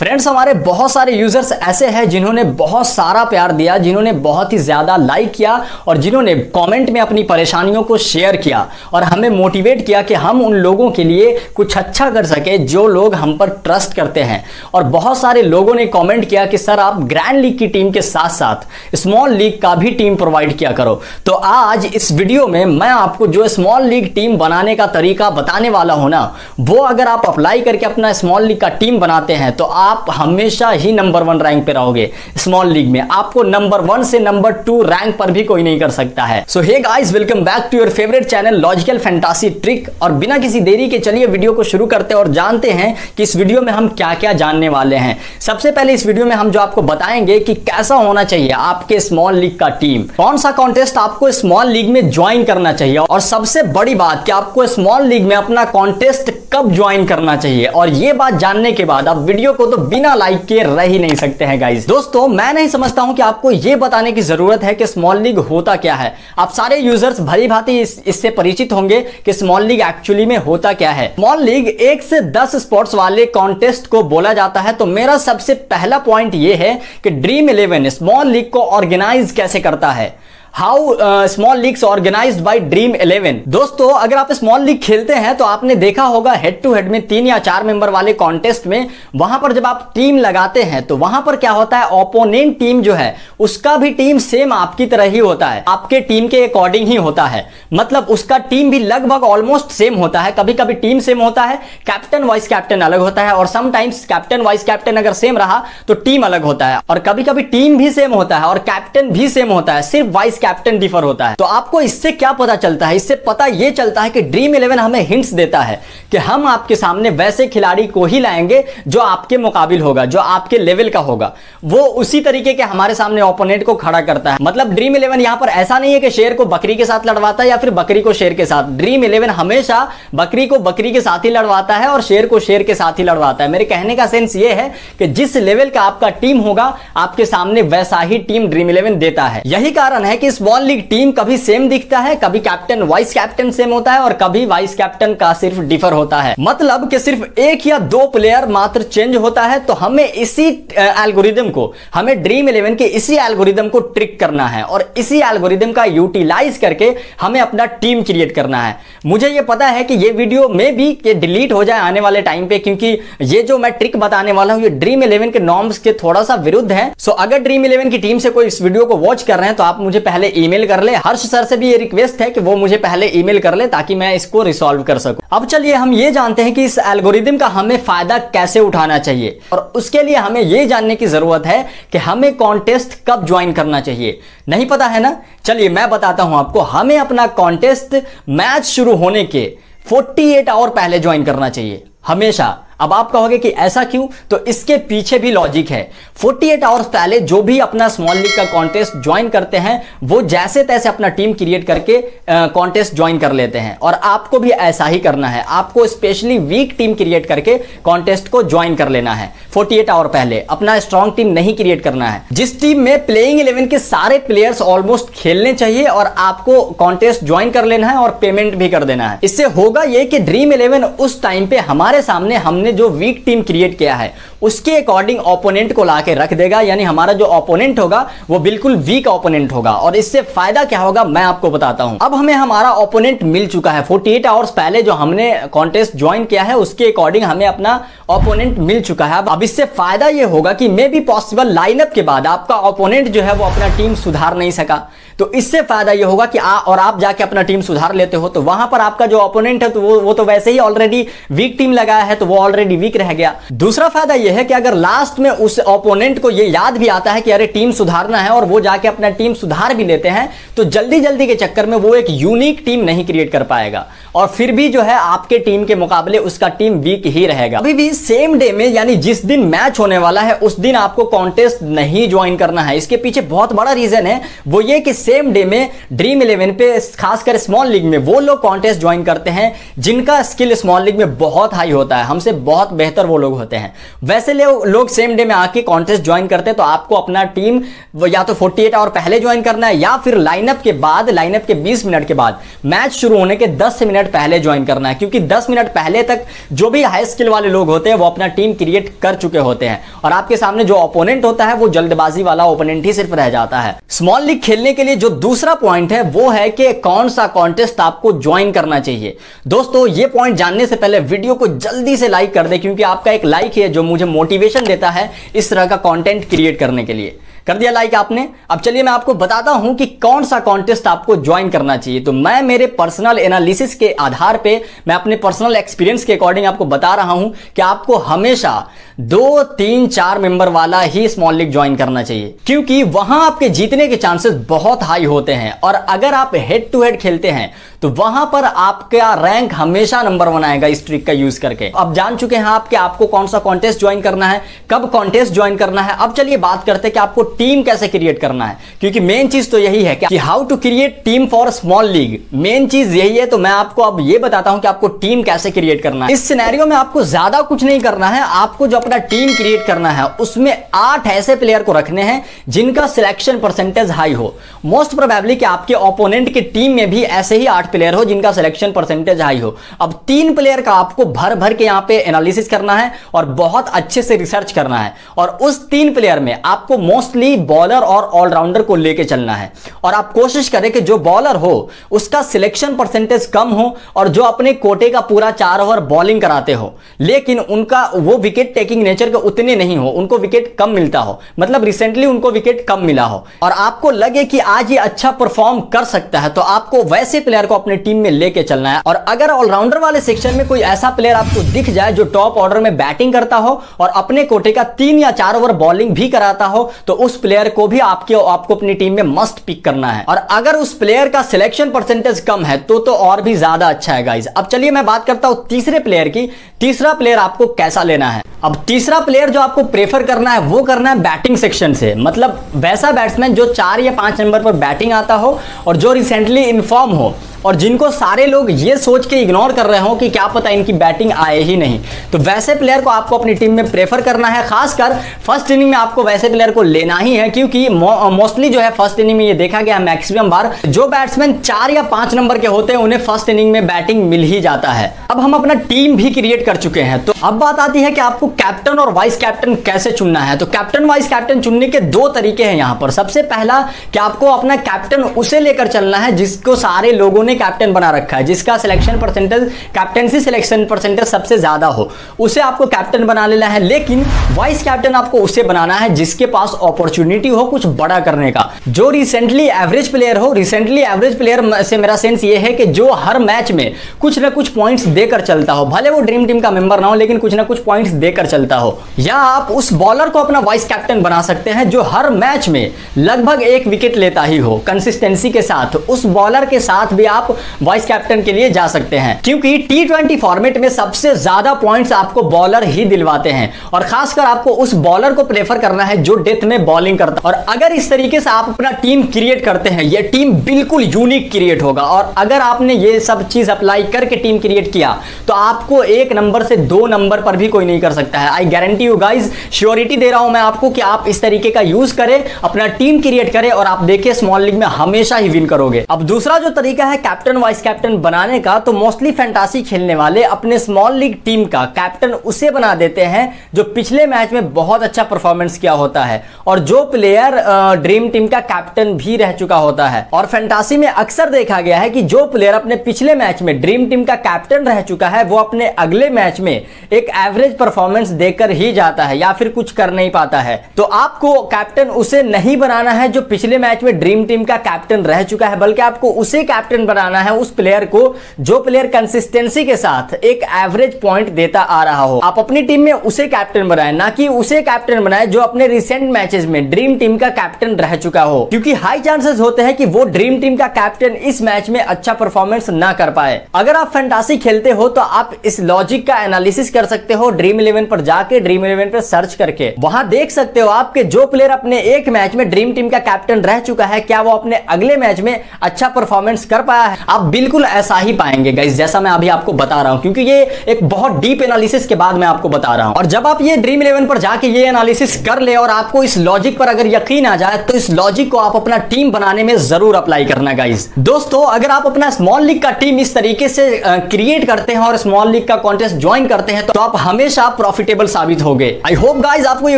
Friends हमारे बहुत सारे यूज़र्स ऐसे हैं जिन्होंने बहुत सारा प्यार दिया, जिन्होंने बहुत ही ज़्यादा लाइक किया और जिन्होंने कमेंट में अपनी परेशानियों को शेयर किया और हमें मोटिवेट किया कि हम उन लोगों के लिए कुछ अच्छा कर सके जो लोग हम पर ट्रस्ट करते हैं। और बहुत सारे लोगों ने कॉमेंट किया कि, सर, आप ग्रैंड लीग की टीम के साथ साथ स्मॉल लीग का भी टीम प्रोवाइड किया करो। तो आज इस वीडियो में मैं आपको जो स्मॉल लीग टीम बनाने का तरीका बताने वाला हूँ ना, वो अगर आप अप्लाई करके अपना स्मॉल लीग का टीम बनाते हैं तो आप हमेशा ही नंबर वन रैंक पे रहोगे स्मॉल लीग में। आपको नंबर वन से नंबर टू रैंक पर भी कोई नहीं कर सकता है। So hey guys welcome back to your favourite channel logical fantasy trick और बिना किसी देरी के चलिए वीडियो को शुरू करते हैं और जानते हैं कि इस वीडियो में हम क्या क्या जानने वाले हैं। सबसे पहले इस वीडियो में हम जो आपको बताएँगे कि कैसा होना चाहिए आपके स्मॉल लीग का टीम कौन सा कॉन्टेस्ट आपको स्मॉल लीग में ज्वाइन करना चाहिए? और सबसे बड़ी बात, कि आपको स्मॉल लीग में अपना कॉन्टेस्ट कब ज्वाइन करना चाहिए? और ये बात जानने के बाद आप वीडियो को तो बिना लाइक किए रह ही नहीं सकते हैं गाइस दोस्तों मैं नहीं समझता हूँ कि आपको ये बताने की ज़रूरत है कि स्मॉल लीग होता क्या है। आप सारे यूज़र्स भली भांति इस, परिचित होंगे कि स्मॉल लीग एक्चुअली में होता क्या है। स्मॉल लीग एक से दस स्पोर्ट्स वाले कॉन्टेस्ट को बोला जाता है तो मेरा सबसे पहला पॉइंट ये है कि ड्रीम इलेवन स्मॉल लीग को ऑर्गेनाइज कैसे करता है। How small leagues organize by Dream Eleven दोस्तों, अगर आप स्मॉल लीग खेलते हैं तो आपने देखा होगा हेड टू हेड में तीन या चार मेंबर वाले कॉन्टेस्ट में, वहाँ पर जब आप टीम लगाते हैं तो वहाँ पर क्या होता है? ओपोनेंट टीम जो है उसका भी टीम सेम आपकी तरह ही होता है। आपके टीम के अकॉर्डिंग ही होता है। मतलब उसका टीम भी लगभग ऑलमोस्ट सेम होता है। कभी कभी टीम सेम होता है कैप्टन वाइस कैप्टन अलग होता है और समटाइम्स कैप्टन वाइस कैप्टन अगर सेम रहा तो टीम अलग होता है। और कभी कभी टीम भी सेम होता है और कैप्टन भी सेम होता है। सिर्फ़ वाइस कैप्टन डिफर होता है। तो आपको इससे क्या पता चलता है? इससे पता यह चलता है कि ड्रीम इलेवन हमें हिंट्स देता है कि हम आपके सामने वैसे खिलाड़ी को ही लाएँगे जो आपके मुकाबिल होगा, जो आपके लेवल का होगा। वो उसी तरीके के हमारे सामने ओपोनेंट को खड़ा करता है। मतलब ड्रीम इलेवन यहाँ पर ऐसा नहीं है कि शेर को बकरी के साथ लड़वाता है या फिर बकरी को शेर के साथ। ड्रीम इलेवन हमेशा बकरी को बकरी के साथ ही लड़वाता है और शेर को शेर के साथ ही लड़वाता है। मेरे कहने का सेंस ये है कि जिस लेवल का आपका टीम होगा, आपके सामने वैसा ही टीम ड्रीम इलेवन देता है। यही कारण है कि स्मॉल लीग टीम कभी सेम दिखता है, कभी कैप्टन वाइस कैप्टन सेम होता है और कभी वाइस कैप्टन का सिर्फ़ डिफर होता है। मतलब कि सिर्फ़ एक या दो प्लेयर मात्र चेंज होता है तो हमें इसी एल्गोरिदम को, हमें ड्रीम इलेवन के इसी एल्गोरिदम को ट्रिक करना है और इसी एल्गोरिदम का यूटिलाइज करके हमें अपना टीम क्रिएट करना है। मुझे यह पता है कि यह वीडियो में भी डिलीट हो जाए आने वाले टाइम पे, क्योंकि ये जो मैं ट्रिक बताने वाला हूँ, ये ड्रीम इलेवन के नॉर्म्स के थोड़ा सा विरुद्ध है। सो अगर ड्रीम इलेवन की टीम से कोई इस वीडियो को वॉच कर रहे हैं तो आप मुझे पहले ईमेल कर ले। हर्ष सर से भी ये रिक्वेस्ट है कि वो मुझे पहले ईमेल कर ले, ताकि मैं इसको रिसॉल्व कर सकूँ। अब चलिए हम ये जानते हैं कि इस एल्गोरिदम का हमें फ़ायदा कैसे उठाना चाहिए। और उसके लिए हमें ये जानने की ज़रूरत है कि हमें कॉन्टेस्ट कब ज्वाइन करना चाहिए। नहीं पता है ना? चलिए मैं बताता हूँ आपको। हमें अपना कॉन्टेस्ट मैच शुरू होने के 48 आवर पहले ज्वाइन करना चाहिए। हमेशा। अब आप कहोगे कि ऐसा क्यों? तो इसके पीछे भी लॉजिक है। 48 आवर्स पहले जो भी अपना स्मॉल लीग का कॉन्टेस्ट ज्वाइन करते हैं, वो जैसे तैसे अपना टीम क्रिएट करके कॉन्टेस्ट ज्वाइन कर लेते हैं। और आपको भी ऐसा ही करना है। आपको स्पेशली वीक टीम क्रिएट करके कॉन्टेस्ट को ज्वाइन कर लेना है। 48 आवर पहले अपना स्ट्रॉन्ग टीम नहीं क्रिएट करना है। जिस टीम में प्लेइंग इलेवन के सारे प्लेयर्स ऑलमोस्ट खेलने चाहिए और आपको कॉन्टेस्ट ज्वाइन कर लेना है और पेमेंट भी कर देना है। इससे होगा ये कि ड्रीम इलेवन उस टाइम पे हमारे सामने हमने जो वीक टीम क्रिएट किया है, उसके अकॉर्डिंग ओपोनेंट को लाके रख देगा, यानी हमारा जो ओपोनेंट होगा, वो बिल्कुल वीक ओपोनेंट होगा। और इससे फ़ायदा क्या होगा, मैं आपको बताता हूँ। अब हमें हमारा ओपोनेंट मिल चुका है 48 आवर्स पहले जो हमने कॉन्टेस्ट ज्वाइन किया है, उसके अकॉर्डिंग हमें अपना ओपोनेंट मिल चुका है। अब इससे फ़ायदा ये होगा कि मे बी पॉसिबल लाइनअप के बाद आपका ओपोनेंट जो है, वो अपना टीम सुधार नहीं सका। तो इससे फ़ायदा यह होगा कि आ और आप जाके अपना टीम सुधार लेते हो तो वहाँ पर आपका जो ओपोनेंट है तो वो वो तो वैसे ही ऑलरेडी वीक टीम लगाया है तो वो ऑलरेडी वीक रह गया। दूसरा फ़ायदा यह है कि अगर लास्ट में उस ओपोनेंट को यह याद भी आता है कि अरे टीम सुधारना है और वो जाके अपना टीम सुधार भी लेते हैं तो जल्दी जल्दी के चक्कर में वो एक यूनिक टीम नहीं क्रिएट कर पाएगा। और फिर भी जो है आपके टीम के मुकाबले उसका टीम वीक ही रहेगा। अभी भी सेम डे में, यानी जिस दिन मैच होने वाला है, उस दिन आपको कॉन्टेस्ट नहीं ज्वाइन करना है। इसके पीछे बहुत बड़ा रीजन है, वो ये कि सेम डे में ड्रीम इलेवन पे, खासकर स्मॉल लीग में, वो लोग कॉन्टेस्ट ज्वाइन करते हैं, जिनका स्किल स्मॉल लीग में बहुत हाई होता है। हमसे बहुत बेहतर वो लोग होते हैं। वैसे लोग सेम डे में आके कॉन्टेस्ट ज्वाइन करते हैं तो आपको अपना टीम या तो 48 आवर पहले ज्वाइन करना है, या फिर लाइनअप के बाद लाइनअप के 20 मिनट के बाद। मैच शुरू होने के 10 मिनट पहले ज्वाइन करना है, क्योंकि 10 मिनट पहले तक जो भी हाई स्किल वाले लोग होते हैं, वो अपना टीम क्रिएट कर चुके होते हैं। और आपके सामने जो ओपोनेंट होता है, वो जल्दबाजी वाला ओपोनेंट ही सिर्फ़ रह जाता है। स्मॉल लीग खेलने के लिए जो दूसरा पॉइंट है, वो है कि कौन सा कॉन्टेस्ट आपको ज्वाइन करना चाहिए। दोस्तों, ये पॉइंट जानने से पहले वीडियो को जल्दी से लाइक कर दे, क्योंकि आपका एक लाइक है जो मुझे मोटिवेशन देता है इस तरह का कंटेंट क्रिएट करने के लिए। कर दिया लाइक आपने। अब चलिए मैं आपको बताता हूँ कि कौन सा कॉन्टेस्ट आपको ज्वाइन करना चाहिए। तो मैं मेरे पर्सनल एनालिसिस के आधार पे मैं अपने पर्सनल एक्सपीरियंस के अकॉर्डिंग आपको बता रहा हूँ कि आपको हमेशा दो, तीन, चार मेंबर वाला ही स्मॉल लीग ज्वाइन करना चाहिए। क्योंकि वहाँ आपके जीतने के चांसेस बहुत हाई होते हैं। और अगर आप हेड टू हेड खेलते हैं तो वहाँ पर आपका रैंक हमेशा नंबर वन आएगा इस ट्रिक का यूज़ करके। अब जान चुके हैं आप कि आपको कौन सा कॉन्टेस्ट ज्वाइन करना है, कब कॉन्टेस्ट ज्वाइन करना है। अब चलिए बात करते हैं कि आपको टीम कैसे क्रिएट करना है। क्योंकि मेन चीज़ तो यही है कि how to create team for small league main चीज़ यही है तो मैं आपको अब ये बताता हूँ कि आपको टीम कैसे क्रिएट करना है। इस सिनेरियो में आपको ज़्यादा कुछ नहीं करना है। आपको जो टीम क्रिएट करना है, उसमें आठ ऐसे प्लेयर को रखने हैं जिनका सिलेक्शन परसेंटेज हाई हो। मोस्ट प्रोबेबली कि आपके ओपोनेंट की टीम में भी ऐसे ही आठ प्लेयर हो जिनका सिलेक्शन परसेंटेज हाई हो। अब तीन प्लेयर का आपको भर भर के यहाँ पे एनालिसिस करना है और बहुत अच्छे से रिसर्च करना है। और उस तीन प्लेयर में आपको मोस्टली बॉलर और ऑलराउंडर को लेके चलना है। और आप कोशिश करें कि जो बॉलर हो, उसका सिलेक्शन परसेंटेज कम हो और जो अपने कोटे का पूरा चार ओवर बॉलिंग कराते हो। लेकिन उनका वो विकेट टेकिंग नेचर के उतने नहीं हो, उनको विकेट कम मिलता हो। मतलब रिसेंटली उनको विकेट कम मिला हो। और आपको लगे कि आज ये अच्छा परफॉर्म कर सकता है तो आपको वैसे प्लेयर को अपने टीम में लेके चलना है। और अगर ऑलराउंडर वाले सेक्शन में कोई ऐसा प्लेयर आपको दिख जाए जो टॉप ऑर्डर में बैटिंग करता हो और अपने कोटे का तीन या चार ओवर बॉलिंग भी कराता हो तो उस प्लेयर को भी आपके, आपको अपनी टीम में मस्ट पिक करना है। और अगर उस प्लेयर का सिलेक्शन परसेंटेज कम है तो तो और भी ज़्यादा अच्छा है गाइज़ अब चलिए मैं बात करता हूँ तीसरे प्लेयर की। तीसरा प्लेयर आपको कैसा लेना है? अब तीसरा प्लेयर जो आपको प्रेफर करना है, वो करना है बैटिंग सेक्शन से। मतलब वैसा बैट्समैन जो चार या पाँच नंबर पर बैटिंग आता हो और जो रिसेंटली इन्फॉर्म हो। और जिनको सारे लोग ये सोच के इग्नोर कर रहे हो कि क्या पता इनकी बैटिंग आए ही नहीं। तो वैसे प्लेयर को आपको अपनी टीम में प्रेफर करना है, खासकर फ़र्स्ट इनिंग में आपको वैसे प्लेयर को लेना ही है, क्योंकि मोस्टली जो है फ़र्स्ट इनिंग में ये देखा गया मैक्सिमम बार जो बैट्समैन चार या पाँच नंबर के होते हैं, उन्हें फ़र्स्ट इनिंग में बैटिंग मिल ही जाता है। अब हम अपना टीम भी क्रिएट कर चुके हैं। तो अब बात आती है कि आपको कैप्टन और वाइस कैप्टन कैसे चुनना है? तो कैप्टन वाइस कैप्टन चुनने के दो तरीके हैं यहाँ पर। सबसे पहला, कि आपको अपना कैप्टन उसे लेकर चलना है जिसको सारे लोगों ने कैप्टन बना रखा है, जिसका selection percentage captaincy selection percentage सबसे ज़्यादा हो। उसे आपको कैप्टन बना लेना है, लेकिन वाइस कैप्टन आपको उसे बनाना है जिसके पास अपॉर्चुनिटी हो कुछ बड़ा करने का। जो रिसेंटली एवरेज प्लेयर हो रिसेंटली एवरेज प्लेयर से मेरा सेंस ये है कि जो हर मैच में कुछ ना कुछ पॉइंट्स देकर चलता हो। भले वो ड्रीम टीम का मेंबर ना हो, लेकिन कुछ ना कुछ पॉइंट्स देकर चलता हो। या आप उस बॉलर को अपना वाइस कैप्टन बना सकते हैं जो हर मैच में लगभग एक विकेट लेता ही हो। कंसिस्टेंसी के साथ, उस बॉलर के साथ भी आप वाइस कैप्टन के लिए जा सकते हैं। क्योंकि टी ट्वेंटी फॉर्मेट में सबसे ज़्यादा पॉइंट्स आपको बॉलर ही दिलवाते हैं। और खासकर आपको उस बॉलर को प्रेफर करना है जो डेथ में बॉलिंग करता। और अगर इस तरीके से आप अपना टीम क्रिएट करते हैं, ये टीम बिल्कुल यूनिक क्रिएट होगा। और अगर आपने ये सब चीज़ अप्लाई करके टीम क्रिएट किया तो आपको एक नंबर से दो नंबर पर भी कोई नहीं कर सकता। है। I guarantee you guys surety दे रहा हूँ मैं आपको कि आप इस तरीके का यूज़ करें, अपना टीम क्रिएट करें और आप देखिए स्मॉल लीग में हमेशा ही विन करोगे। अब दूसरा जो तरीका है कैप्टन वाइस कैप्टन बनाने का तो मोस्टली फैंटासी खेलने वाले अपने स्मॉल लीग टीम का कैप्टन उसे बना देते हैं जो पिछले मैच में बहुत अच्छा परफॉर्मेंस किया होता है और जो प्लेयर ड्रीम टीम का कैप्टन भी रह चुका होता है। और फैंटासी में अक्सर देखा गया है कि जो प्लेयर अपने पिछले मैच में ड्रीम टीम का कैप्टन रह चुका है, वो अपने अगले मैच में एक एवरेज परफॉर्मेंस देकर ही जाता है या फिर कुछ कर नहीं पाता है। तो आपको कैप्टन उसे नहीं बनाना है जो पिछले मैच में ड्रीम टीम का कैप्टन रह चुका है, बल्कि आपको उसे कैप्टन बनाना है उस प्लेयर को जो प्लेयर कंसिस्टेंसी के साथ एक एवरेज पॉइंट देता आ रहा हो। आप अपनी टीम में उसे कैप्टन बनाए, ना कि उसे कैप्टन बनाए जो अपने रिसेंट मैचेस में ड्रीम टीम का कैप्टन रह चुका हो। क्योंकि हाई चांसेस होते हैं कि वो ड्रीम टीम का कैप्टन इस मैच में अच्छा परफॉर्मेंस ना कर पाए। अगर आप फैंटासी खेलते हो तो आप इस लॉजिक का एनालिसिस कर सकते हो ड्रीम इलेवन पर जाके ड्रीम इलेवन पे सर्च करके, वहाँ देख सकते हो आपके जो प्लेयर अपने एक मैच में ड्रीम टीम का कैप्टन रह चुका है, क्या वो अपने अगले मैच में अच्छा परफॉर्मेंस कर पाया है? आप बिल्कुल ऐसा ही पाएँगे गाइज़ जैसा मैं अभी आपको बता रहा हूँ, क्योंकि ये एक बहुत डीप एनालिसिस के बाद मैं आपको बता रहा हूँ। और जब आप ये ड्रीम इलेवन पर जाके ये एनालिसिस कर ले और आपको इस लॉजिक पर अगर यकीन आ जाए तो इस लॉजिक को आप अपना टीम बनाने में ज़रूर अप्लाई करना गाइज़ दोस्तों, अगर आप अपना स्मॉल लीग का टीम इस तरीके से क्रिएट करते हैं और स्मॉल लीग का कॉन्टेस्ट ज्वाइन करते हैं तो आप हमेशा प्रॉफिटेबल साबित हो गए। आई होप गाइज़ आपको ये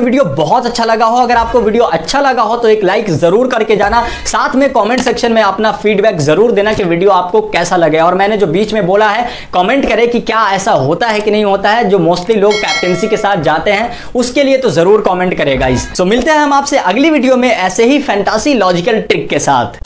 वीडियो बहुत अच्छा लगा हो। अगर आपको वीडियो अच्छा लगा हो तो एक लाइक ज़रूर करके जाना। साथ में कमेंट सेक्शन में अपना फीडबैक ज़रूर देना कि वीडियो आपको कैसा लगे। और मैंने जो बीच में बोला है कमेंट करें कि क्या ऐसा होता है कि नहीं होता है जो मोस्टली लोग कैप्टेंसी के साथ जाते हैं उसके लिए तो ज़रूर कमेंट करेगा इस सो मिलते हैं हम आपसे अगली वीडियो में ऐसे ही फैंटासी लॉजिकल ट्रिक के साथ।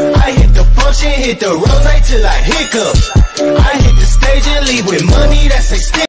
I hit the function, hit the road night till I hiccup. I hit the stage and leave with money that's extended.